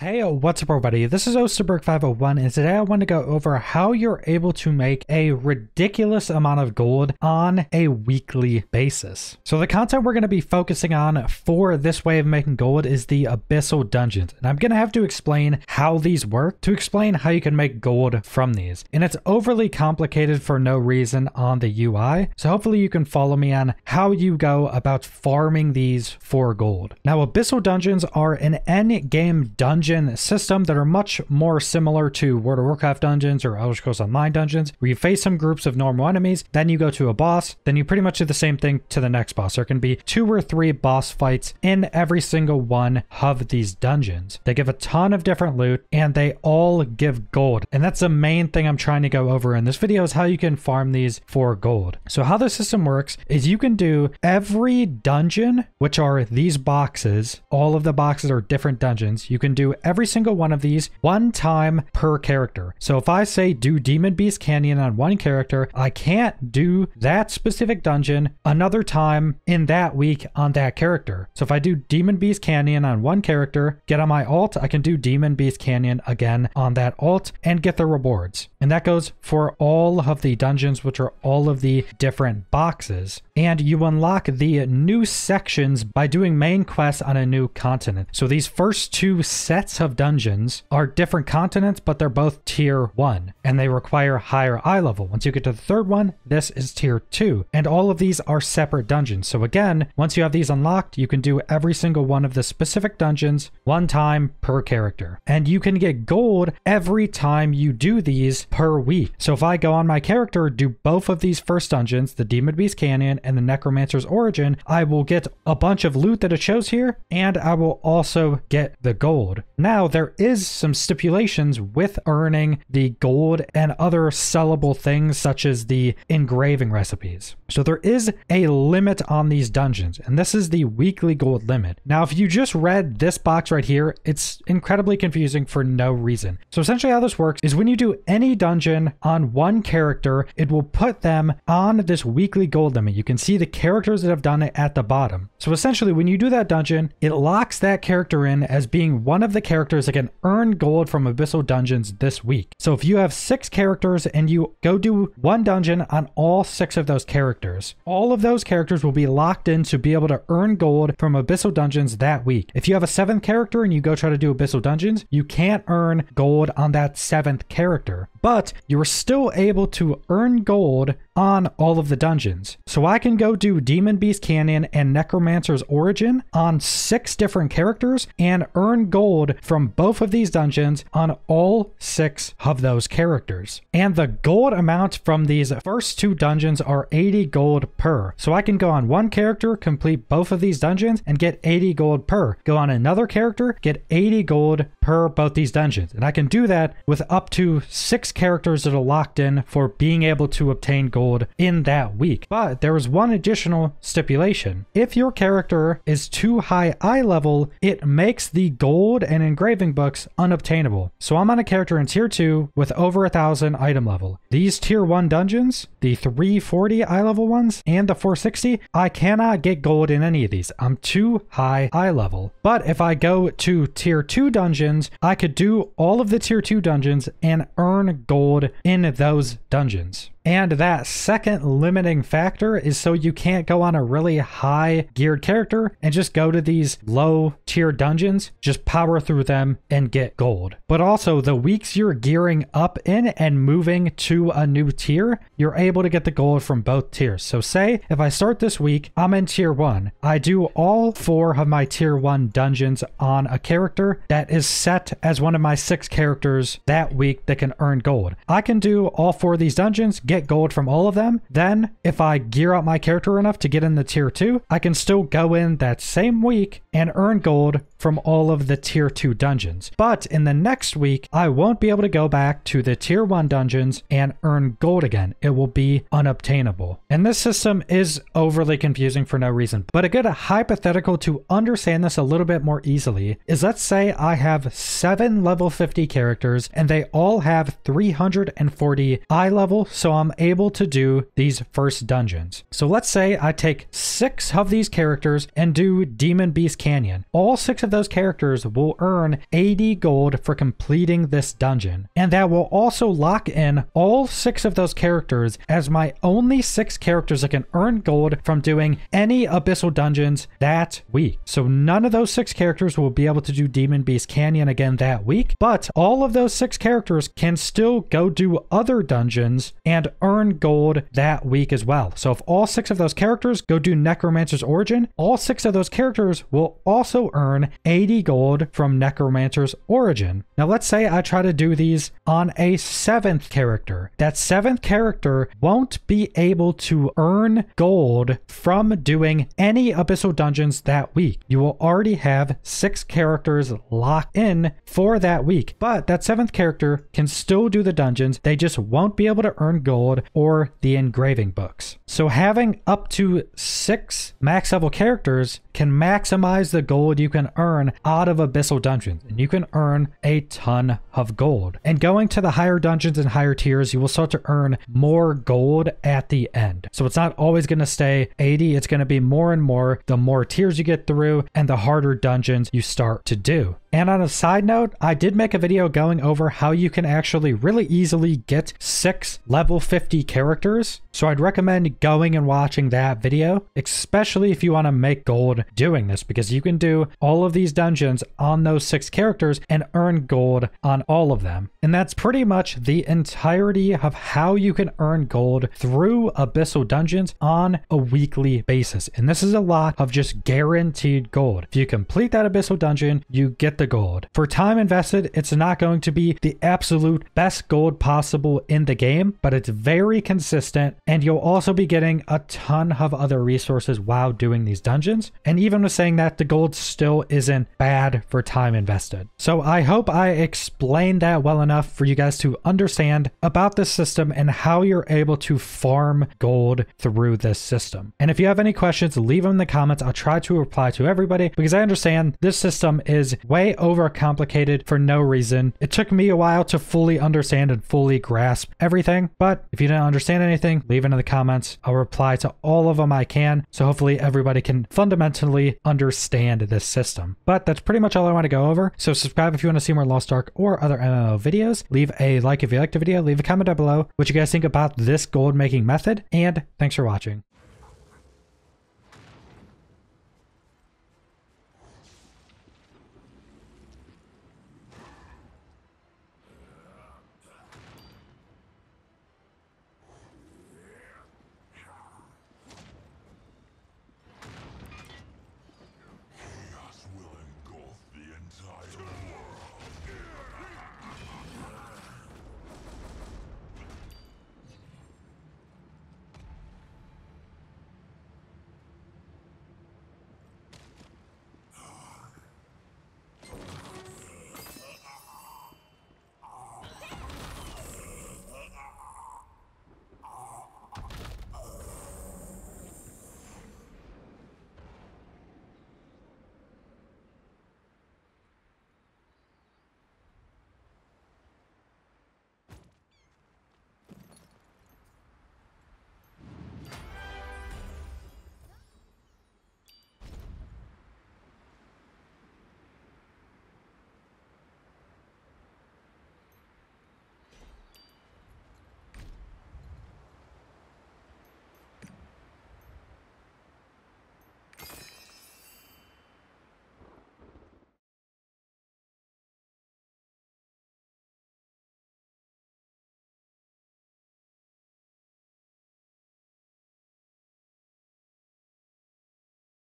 Hey, what's up everybody? This is Osterberg501 and today I want to go over how you're able to make a ridiculous amount of gold on a weekly basis. So the content we're going to be focusing on for this way of making gold is the Abyssal Dungeons. And I'm going to have to explain how these work to explain how you can make gold from these. And it's overly complicated for no reason on the UI. So hopefully you can follow me on how you go about farming these for gold. Now Abyssal Dungeons are an end game dungeon dungeon system that are much more similar to World of Warcraft dungeons or Elder Scrolls Online dungeons, where you face some groups of normal enemies, then you go to a boss, then you pretty much do the same thing to the next boss. There can be two or three boss fights in every single one of these dungeons. They give a ton of different loot and they all give gold. And that's the main thing I'm trying to go over in this video is how you can farm these for gold. So how the system works is you can do every dungeon, which are these boxes. All of the boxes are different dungeons. You can do every single one of these one time per character. So if I say do Demon Beast Canyon on one character, I can't do that specific dungeon another time in that week on that character. So if I do Demon Beast Canyon on one character, get on my alt, I can do Demon Beast Canyon again on that alt and get the rewards. And that goes for all of the dungeons, which are all of the different boxes. And you unlock the new sections by doing main quests on a new continent. So these first two sets sets of dungeons are different continents, but they're both tier one and they require higher eye level. Once you get to the third one, this is tier two. And all of these are separate dungeons. So again, once you have these unlocked, you can do every single one of the specific dungeons one time per character. And you can get gold every time you do these per week. So if I go on my character, do both of these first dungeons, the Demon Beast Canyon and the Necromancer's Origin, I will get a bunch of loot that it shows here, and I will also get the gold. Now, there is some stipulations with earning the gold and other sellable things such as the engraving recipes. So there is a limit on these dungeons, and this is the weekly gold limit. Now, if you just read this box right here, it's incredibly confusing for no reason. So essentially how this works is when you do any dungeon on one character, it will put them on this weekly gold limit. You can see the characters that have done it at the bottom. So essentially when you do that dungeon, it locks that character in as being one of the characters that can earn gold from Abyssal Dungeons this week. So if you have six characters and you go do one dungeon on all six of those characters, all of those characters will be locked in to be able to earn gold from Abyssal Dungeons that week. If you have a seventh character and you go try to do Abyssal Dungeons, you can't earn gold on that seventh character but you're still able to earn gold on all of the dungeons. So I can go do Demon Beast Canyon and Necromancer's Origin on six different characters and earn gold from both of these dungeons on all six of those characters. And the gold amount from these first two dungeons are 80 gold per. So I can go on one character, complete both of these dungeons, and get 80 gold per. Go on another character, get 80 gold per both these dungeons. And I can do that with up to six characters that are locked in for being able to obtain gold in that week. But there is one additional stipulation. If your character is too high eye level, it makes the gold and engraving books unobtainable. So I'm on a character in tier 2 with over a thousand item level. These tier 1 dungeons, the 340 eye level ones and the 460, I cannot get gold in any of these. I'm too high eye level. But if I go to tier 2 dungeons, I could do all of the tier 2 dungeons and earn gold in those dungeons. And that second limiting factor is so you can't go on a really high geared character and just go to these low tier dungeons, just power through them and get gold. But also the weeks you're gearing up in and moving to a new tier, you're able to get the gold from both tiers. So say if I start this week, I'm in tier one, I do all four of my tier one dungeons on a character that is set as one of my six characters that week that can earn gold. I can do all four of these dungeons, get get gold from all of them. Then, if I gear up my character enough to get in the tier 2, I can still go in that same week and earn gold from all of the tier 2 dungeons. But in the next week, I won't be able to go back to the tier 1 dungeons and earn gold again. It will be unobtainable. And this system is overly confusing for no reason. But a good hypothetical to understand this a little bit more easily is let's say I have seven level 50 characters and they all have 340 eye level. So I'm I'm able to do these first dungeons. So let's say I take six of these characters and do Demon Beast Canyon. All six of those characters will earn 80 gold for completing this dungeon. And that will also lock in all six of those characters as my only six characters that can earn gold from doing any Abyssal dungeons that week. So none of those six characters will be able to do Demon Beast Canyon again that week, but all of those six characters can still go do other dungeons and earn gold that week as well. So if all six of those characters go do Necromancer's Origin, all six of those characters will also earn 80 gold from Necromancer's Origin. Now let's say I try to do these on a seventh character. That seventh character won't be able to earn gold from doing any Abyssal dungeons that week. You will already have six characters locked in for that week, but that seventh character can still do the dungeons. They just won't be able to earn gold or the engraving books. So having up to six max level characters can maximize the gold you can earn out of Abyssal dungeons, and you can earn a ton of gold. And going to the higher dungeons and higher tiers, you will start to earn more gold at the end. So it's not always going to stay 80, it's going to be more and more the more tiers you get through and the harder dungeons you start to do. And on a side note, I did make a video going over how you can actually really easily get six level 50 characters. So I'd recommend going and watching that video, especially if you want to make gold doing this, because you can do all of these dungeons on those six characters and earn gold on all of them. And that's pretty much the entirety of how you can earn gold through Abyssal dungeons on a weekly basis. And this is a lot of just guaranteed gold. If you complete that Abyssal dungeon, you get the gold. For time invested, it's not going to be the absolute best gold possible in the game, but it's very consistent and you'll also be getting a ton of other resources while doing these dungeons. And even with saying that, the gold still isn't bad for time invested. So I hope I explained that well enough for you guys to understand about this system and how you're able to farm gold through this system. And if you have any questions, leave them in the comments. I'll try to reply to everybody because I understand this system is way overcomplicated for no reason. It took me a while to fully understand and fully grasp everything, but if you didn't understand anything, leave it in the comments. I'll reply to all of them I can, so hopefully everybody can fundamentally understand this system. But that's pretty much all I want to go over, so subscribe if you want to see more Lost Ark or other MMO videos. Leave a like if you liked the video, leave a comment down below what you guys think about this gold making method, and thanks for watching.